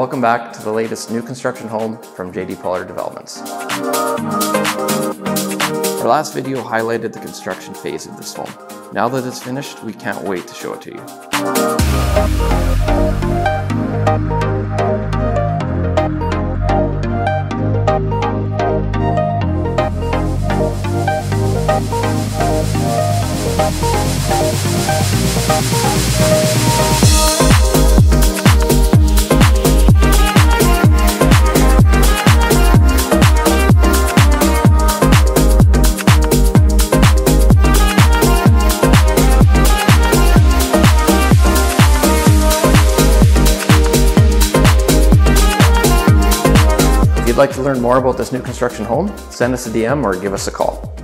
Welcome back to the latest new construction home from JD Pollard Developments. Our last video highlighted the construction phase of this home. Now that it's finished, we can't wait to show it to you. If you'd like to learn more about this new construction home, send us a DM or give us a call.